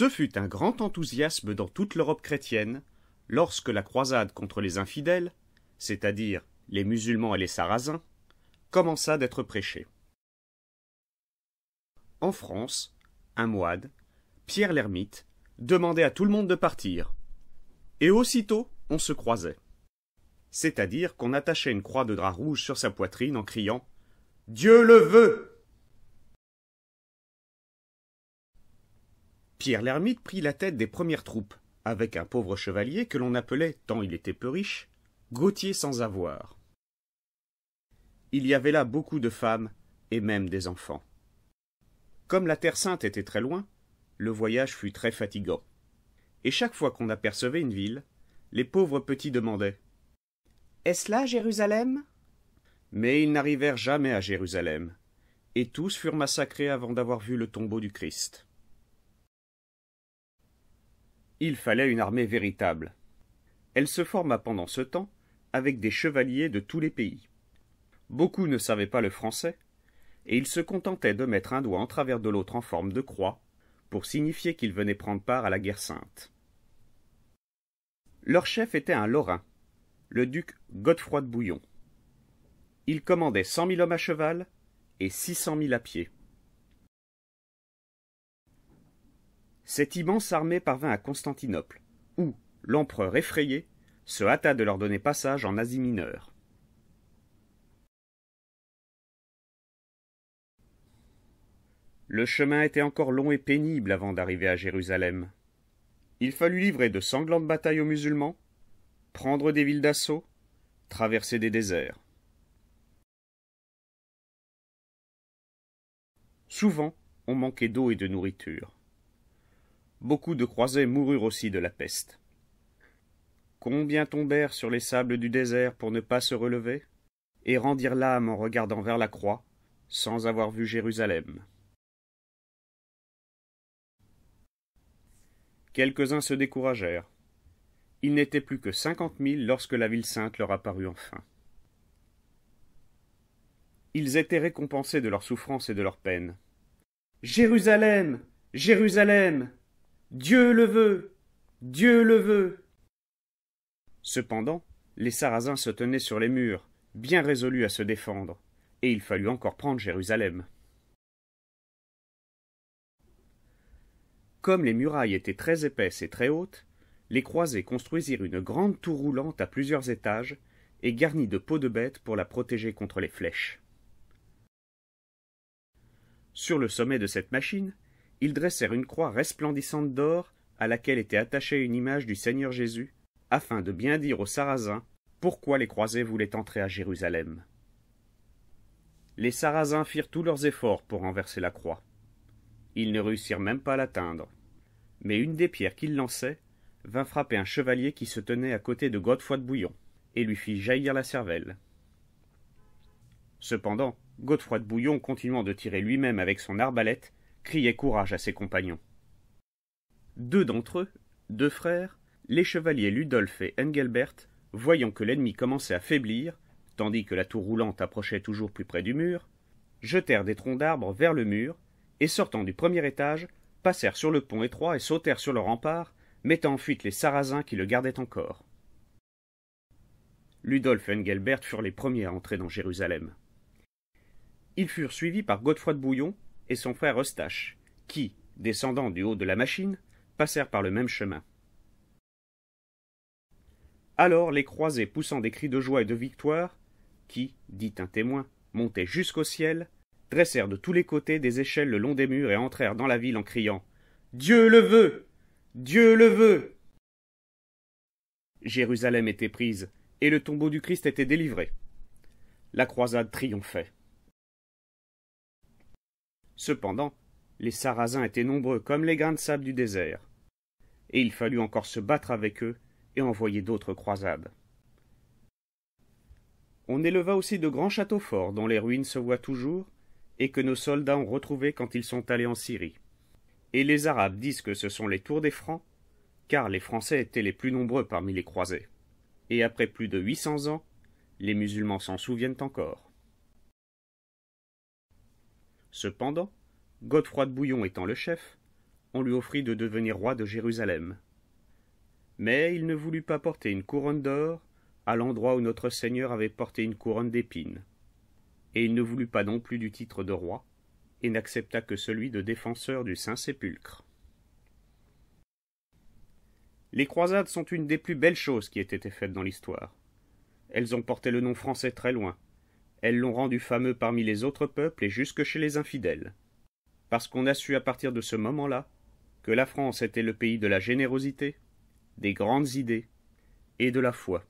Ce fut un grand enthousiasme dans toute l'Europe chrétienne lorsque la croisade contre les infidèles, c'est-à-dire les musulmans et les sarrasins, commença d'être prêchée. En France, un moine, Pierre l'ermite, demandait à tout le monde de partir. Et aussitôt, on se croisait. C'est-à-dire qu'on attachait une croix de drap rouge sur sa poitrine en criant Dieu le veut Pierre l'ermite prit la tête des premières troupes, avec un pauvre chevalier que l'on appelait, tant il était peu riche, Gautier sans avoir. Il y avait là beaucoup de femmes et même des enfants. Comme la Terre sainte était très loin, le voyage fut très fatigant. Et chaque fois qu'on apercevait une ville, les pauvres petits demandaient Est-ce là Jérusalem? Mais ils n'arrivèrent jamais à Jérusalem, et tous furent massacrés avant d'avoir vu le tombeau du Christ. Il fallait une armée véritable. Elle se forma pendant ce temps avec des chevaliers de tous les pays. Beaucoup ne savaient pas le français, et ils se contentaient de mettre un doigt en travers de l'autre en forme de croix, pour signifier qu'ils venaient prendre part à la guerre sainte. Leur chef était un Lorrain, le duc Godefroy de Bouillon. Il commandait cent mille hommes à cheval et six cent mille à pied. Cette immense armée parvint à Constantinople, où l'empereur effrayé se hâta de leur donner passage en Asie mineure. Le chemin était encore long et pénible avant d'arriver à Jérusalem. Il fallut livrer de sanglantes batailles aux musulmans, prendre des villes d'assaut, traverser des déserts. Souvent, on manquait d'eau et de nourriture. Beaucoup de croisés moururent aussi de la peste. Combien tombèrent sur les sables du désert pour ne pas se relever, et rendirent l'âme en regardant vers la croix, sans avoir vu Jérusalem. Quelques-uns se découragèrent. Ils n'étaient plus que cinquante mille lorsque la ville sainte leur apparut enfin. Ils étaient récompensés de leur souffrance et de leur peine. Jérusalem. Jérusalem. Dieu le veut. Dieu le veut. Cependant, les Sarrasins se tenaient sur les murs, bien résolus à se défendre, et il fallut encore prendre Jérusalem. Comme les murailles étaient très épaisses et très hautes, les croisés construisirent une grande tour roulante à plusieurs étages et garnie de peaux de bêtes pour la protéger contre les flèches. Sur le sommet de cette machine, ils dressèrent une croix resplendissante d'or à laquelle était attachée une image du Seigneur Jésus, afin de bien dire aux Sarrasins pourquoi les croisés voulaient entrer à Jérusalem. Les Sarrasins firent tous leurs efforts pour renverser la croix. Ils ne réussirent même pas à l'atteindre. Mais une des pierres qu'ils lançaient vint frapper un chevalier qui se tenait à côté de Godefroy de Bouillon, et lui fit jaillir la cervelle. Cependant, Godefroy de Bouillon, continuant de tirer lui-même avec son arbalète, criait courage à ses compagnons. Deux d'entre eux, deux frères, les chevaliers Ludolphe et Engelbert, voyant que l'ennemi commençait à faiblir, tandis que la tour roulante approchait toujours plus près du mur, jetèrent des troncs d'arbres vers le mur, et sortant du premier étage, passèrent sur le pont étroit et sautèrent sur le rempart, mettant en fuite les Sarrasins qui le gardaient encore. Ludolphe et Engelbert furent les premiers à entrer dans Jérusalem. Ils furent suivis par Godefroy de Bouillon, et son frère Eustache, qui, descendant du haut de la machine, passèrent par le même chemin. Alors les croisés poussant des cris de joie et de victoire, qui, dit un témoin, montaient jusqu'au ciel, dressèrent de tous les côtés des échelles le long des murs et entrèrent dans la ville en criant Dieu le veut Dieu le veut Jérusalem était prise, et le tombeau du Christ était délivré. La croisade triomphait. Cependant, les Sarrasins étaient nombreux comme les grains de sable du désert, et il fallut encore se battre avec eux et envoyer d'autres croisades. On éleva aussi de grands châteaux forts dont les ruines se voient toujours, et que nos soldats ont retrouvés quand ils sont allés en Syrie. Et les Arabes disent que ce sont les tours des Francs, car les Français étaient les plus nombreux parmi les croisés. Et après plus de huit cents ans, les musulmans s'en souviennent encore. Cependant, Godefroy de Bouillon étant le chef, on lui offrit de devenir roi de Jérusalem. Mais il ne voulut pas porter une couronne d'or à l'endroit où notre Seigneur avait porté une couronne d'épines. Et il ne voulut pas non plus du titre de roi, et n'accepta que celui de défenseur du Saint-Sépulcre. Les croisades sont une des plus belles choses qui aient été faites dans l'histoire. Elles ont porté le nom français très loin. Elles l'ont rendu fameux parmi les autres peuples et jusque chez les infidèles. Parce qu'on a su à partir de ce moment-là que la France était le pays de la générosité, des grandes idées et de la foi.